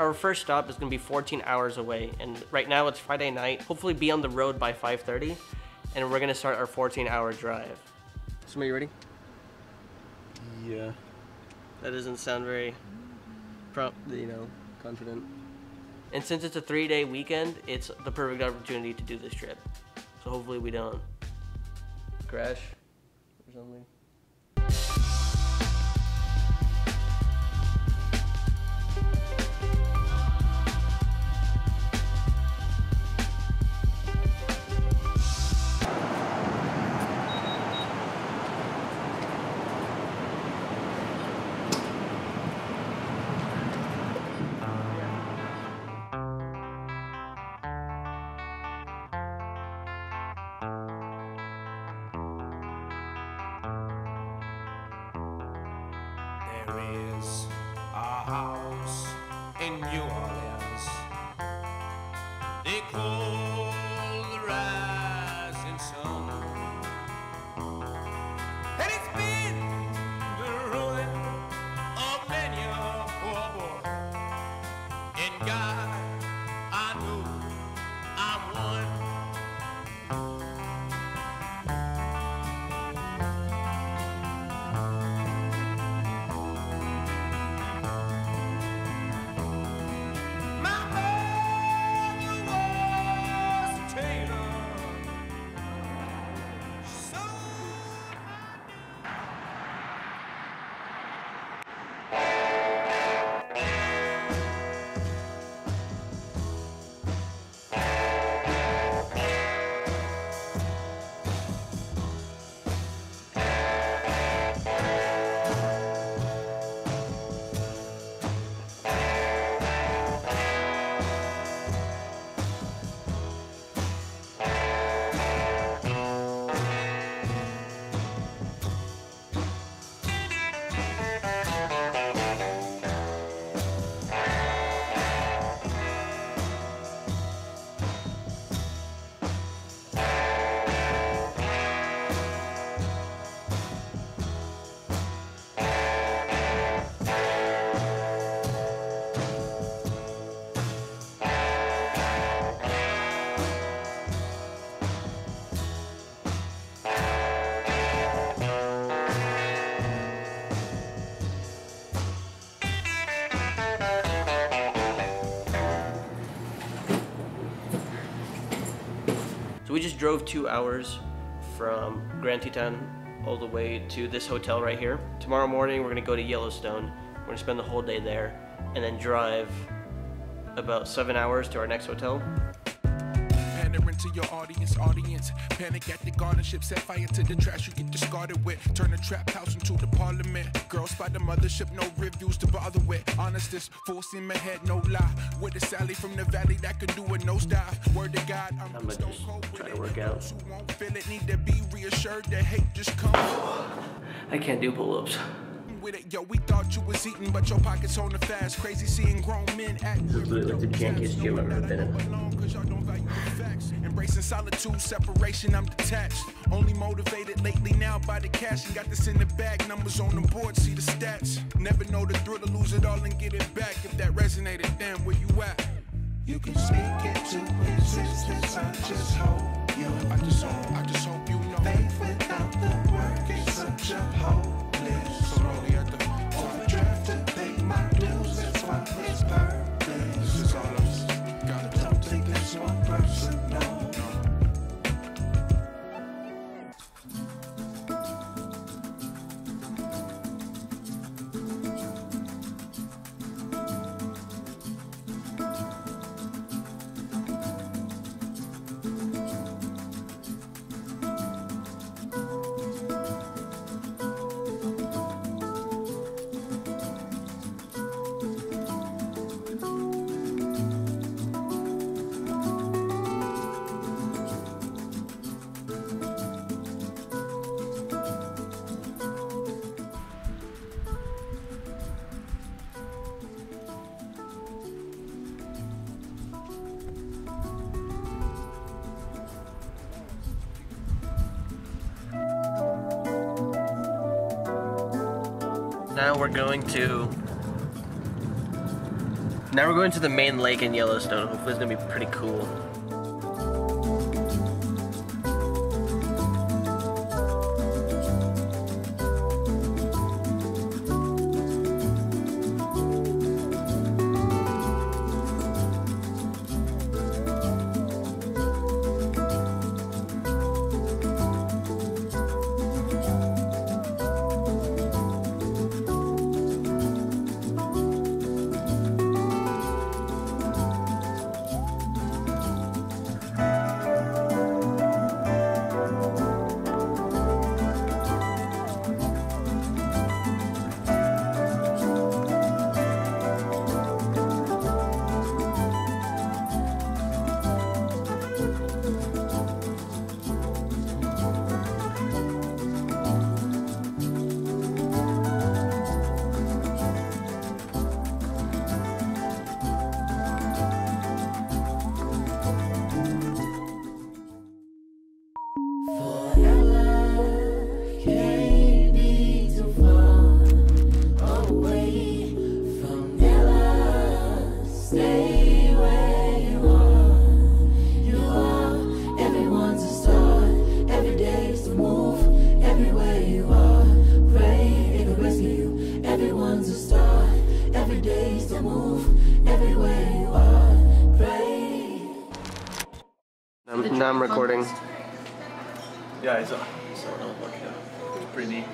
our first stop is gonna be 14 hours away, and right now it's Friday night. Hopefully be on the road by 5.30, and we're gonna start our 14 hour drive. So, are you ready? Yeah. That doesn't sound very, prompt, you know, confident. And since it's a three day weekend, it's the perfect opportunity to do this trip. So hopefully we don't crash or something. There is a house in New Orleans. They call So we just drove two hours from Grand Teton all the way to this hotel right here. Tomorrow morning we're gonna go to Yellowstone. We're gonna spend the whole day there and then drive about seven hours to our next hotel. To your audience, audience. Panic at the garden ship, set fire to the trash you get discarded with. Turn the trap house into the parliament. Girls by the mothership, no reviews to bother with. Honest is full steam ahead, no lie. With a Sally from the valley that could do a nosedive. Word to God, I'm, I'ma just cold with try to it. work out. Who won't feel it need to be reassured that hate just comes. I can't do pull-ups. With it. Yo, we thought you was eating, but your pockets on the fast. Crazy seeing grown men act. This is literally like the jankiest gym I've ever been in. Alone 'cause y'all don't value the facts. Embracing solitude, separation, I'm detached. Only motivated lately now by the cash. And got this in the bag, numbers on the board, see the stats. Never know the thrill to lose it all and get it back. If that resonated, then where you at? You can speak it to existence. I just hope you. I just hope. I just hope you know. now we're going to... Now we're going to the main lake in Yellowstone. Hopefully it's going to be pretty cool. Now, now I'm recording. Yeah, it's, a, it's, uh, a, it's pretty neat.